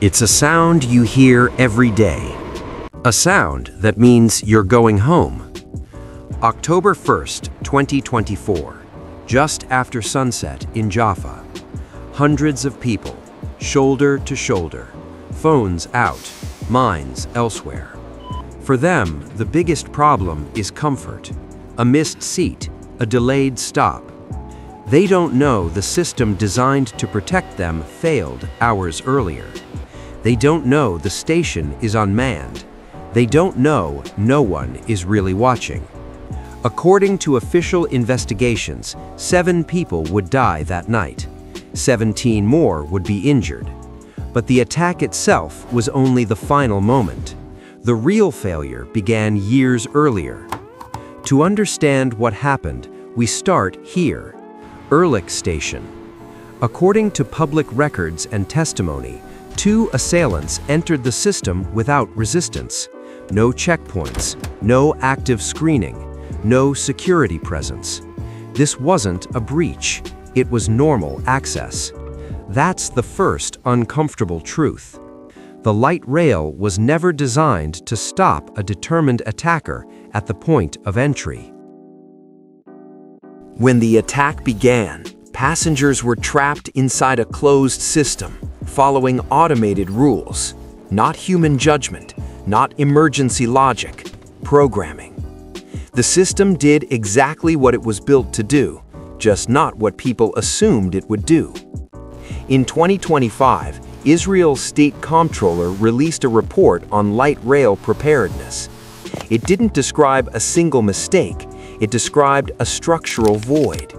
It's a sound you hear every day. A sound that means you're going home. October 1st, 2024, just after sunset in Jaffa. Hundreds of people, shoulder to shoulder, phones out, minds elsewhere. For them, the biggest problem is comfort, a missed seat, a delayed stop. They don't know the system designed to protect them failed hours earlier. They don't know the station is unmanned. They don't know no one is really watching. According to official investigations, seven people would die that night. 17 more would be injured. But the attack itself was only the final moment. The real failure began years earlier. To understand what happened, we start here, Ehrlich Station. According to public records and testimony, two assailants entered the system without resistance. No checkpoints, no active screening, no security presence. This wasn't a breach, it was normal access. That's the first uncomfortable truth. The light rail was never designed to stop a determined attacker at the point of entry. When the attack began, passengers were trapped inside a closed system, following automated rules, not human judgment, not emergency logic, programming. The system did exactly what it was built to do, just not what people assumed it would do. In 2025, Israel's state comptroller released a report on light rail preparedness. It didn't describe a single mistake, it described a structural void.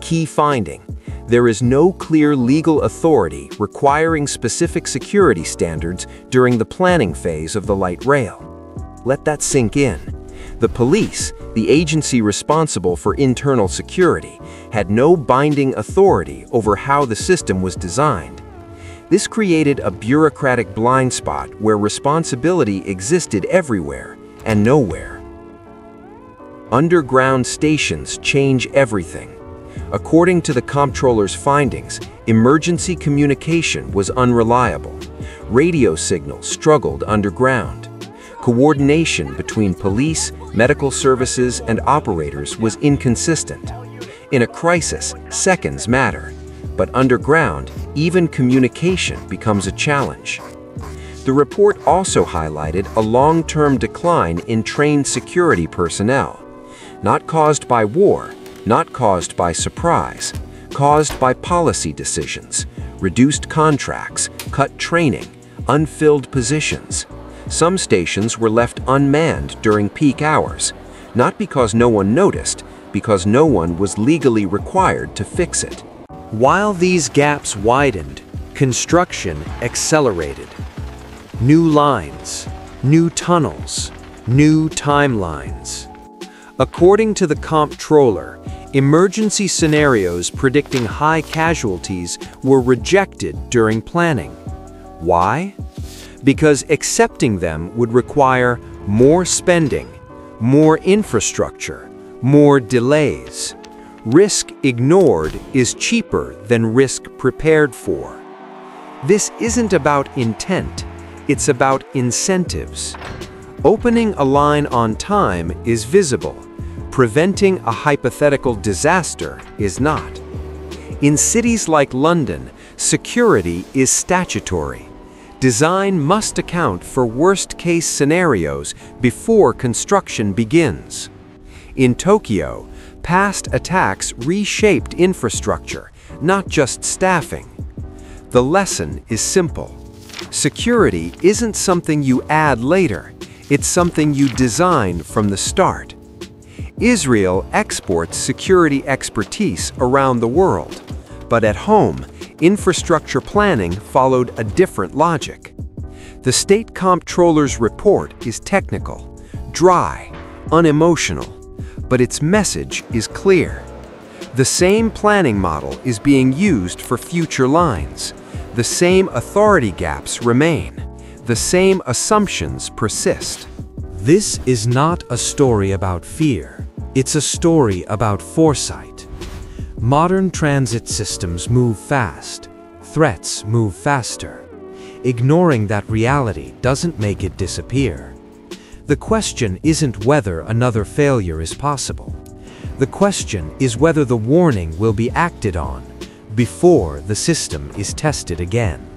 Key finding, there is no clear legal authority requiring specific security standards during the planning phase of the light rail. Let that sink in. The police, the agency responsible for internal security, had no binding authority over how the system was designed. This created a bureaucratic blind spot where responsibility existed everywhere and nowhere. Underground stations change everything. According to the comptroller's findings, emergency communication was unreliable. Radio signals struggled underground. Coordination between police, medical services, and operators was inconsistent. In a crisis, seconds matter, but underground, even communication becomes a challenge. The report also highlighted a long-term decline in trained security personnel, not caused by war, not caused by surprise, caused by policy decisions, reduced contracts, cut training, unfilled positions. Some stations were left unmanned during peak hours, not because no one noticed, because no one was legally required to fix it. While these gaps widened, construction accelerated. New lines, new tunnels, new timelines. According to the comptroller, emergency scenarios predicting high casualties were rejected during planning. Why? Because accepting them would require more spending, more infrastructure, more delays. Risk ignored is cheaper than risk prepared for. This isn't about intent, it's about incentives. Opening a line on time is visible. Preventing a hypothetical disaster is not. In cities like London, security is statutory. Design must account for worst-case scenarios before construction begins. In Tokyo, past attacks reshaped infrastructure, not just staffing. The lesson is simple. Security isn't something you add later, it's something you design from the start. Israel exports security expertise around the world, but at home, infrastructure planning followed a different logic. The State Comptroller's report is technical, dry, unemotional, but its message is clear. The same planning model is being used for future lines. The same authority gaps remain the same assumptions persist. This is not a story about fear. It's a story about foresight. Modern transit systems move fast. Threats move faster. ignoring that reality doesn't make it disappear. The question isn't whether another failure is possible. The question is whether the warning will be acted on before the system is tested again.